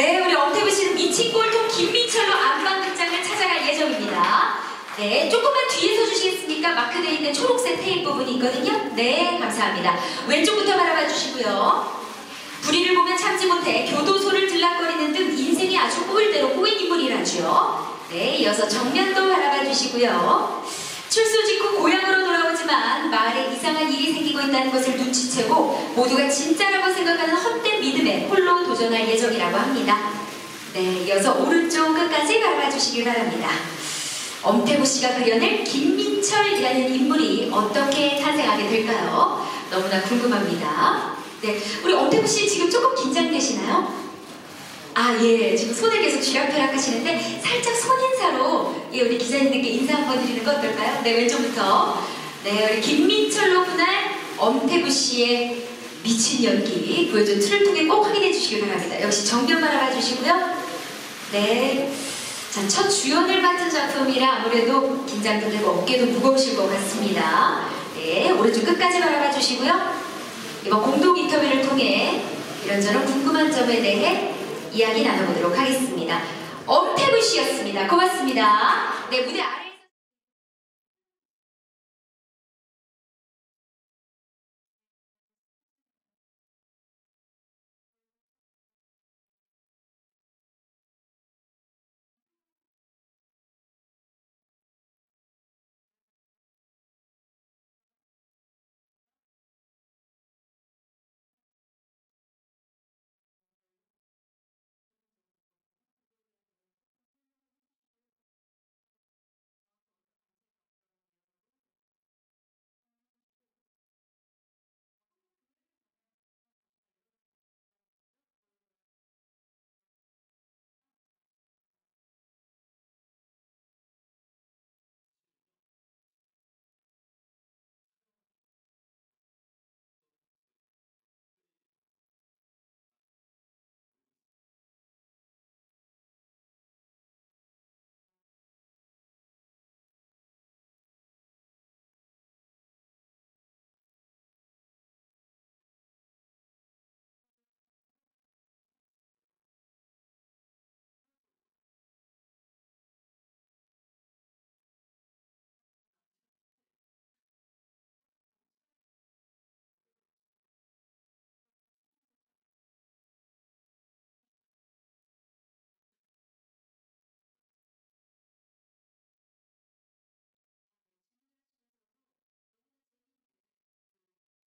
네, 우리 엄태부 씨는 미친 꼴통 김민철로 안방 극장을 찾아갈 예정입니다. 네, 조금만 뒤에 서주시겠습니까? 마크되어 있는 초록색 테이프 부분이 있거든요. 네, 감사합니다. 왼쪽부터 바라봐 주시고요. 불의를 보면 참지 못해 교도소를 들락거리는 등 인생이 아주 꼬일 대로 꼬인 인물이라죠. 네, 이어서 정면도 바라봐 주시고요. 출소 직후 고향으로 돌아오지만 마을에 이상한 일이 생기고 있다는 것을 눈치채고 모두가 진짜라고 생각하는 헛된 믿음에 홀로 도전할 예정이라고 합니다. 네, 이어서 오른쪽 끝까지 주시길 바랍니다. 엄태구 씨가 그려낼 김민철이라는 인물이 어떻게 탄생하게 될까요? 너무나 궁금합니다. 네, 우리 엄태구 씨 지금 조금 긴장되시나요? 아, 예. 지금 손을 계속 쥐락펴락 하시는데 예, 우리 기자님들께 인사 한번 드리는 거 어떨까요? 네, 왼쪽부터. 네, 우리 김민철로 분할 엄태구 씨의 미친 연기 보여준 틀을 통해 꼭 확인해 주시길 바랍니다. 역시 정면 바라봐 주시고요. 네. 자, 첫 주연을 맡은 작품이라 아무래도 긴장도 되고 어깨도 무거우실 것 같습니다. 네, 오른쪽 끝까지 바라봐 주시고요. 이번 공동 인터뷰를 통해 이런저런 궁금한 점에 대해 이야기 나눠보도록 하겠습니다. 엄태구 씨였습니다. 고맙습니다. 네, 무대